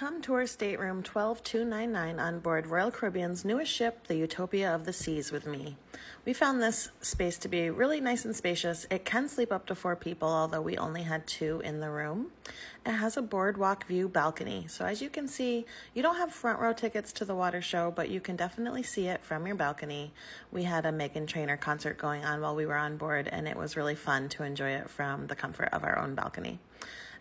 Come tour stateroom 12299 on board Royal Caribbean's newest ship, the Utopia of the Seas, with me. We found this space to be really nice and spacious. It can sleep up to four people, although we only had two in the room. It has a boardwalk view balcony, so as you can see, you don't have front row tickets to the water show, but you can definitely see it from your balcony. We had a Meghan Trainor concert going on while we were on board, and it was really fun to enjoy it from the comfort of our own balcony.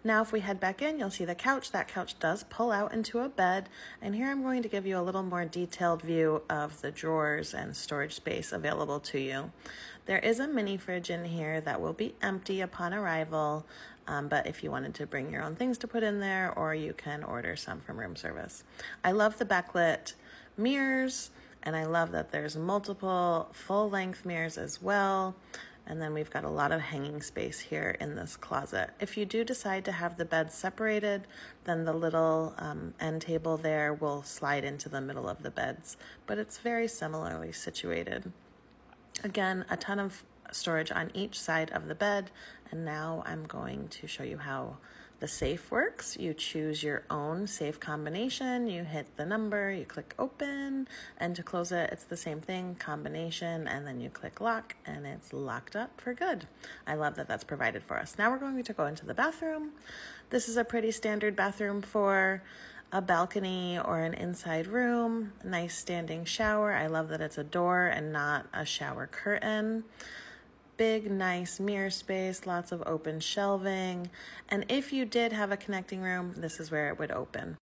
Now, if we head back in, you'll see the couch. That couch does pull out into a bed. And here I'm going to give you a little more detailed view of the drawers and storage space available to you. There is a mini fridge in here that will be empty upon arrival, um, but if you wanted to bring your own things to put in there, or you can order some from room service. I love the backlit mirrors, and I love that there's multiple full length mirrors as well. And then we've got a lot of hanging space here in this closet. If you do decide to have the beds separated, then the little um, end table there will slide into the middle of the beds, but it's very similarly situated. Again, a ton of storage on each side of the bed. And now I'm going to show you how the safe works. You choose your own safe combination, you hit the number, you click open, and to close it, it's the same thing, combination, and then you click lock, and it's locked up for good. I love that that's provided for us. Now we're going to go into the bathroom. This is a pretty standard bathroom for a balcony or an inside room, nice standing shower. I love that it's a door and not a shower curtain big, nice mirror space, lots of open shelving. And if you did have a connecting room, this is where it would open.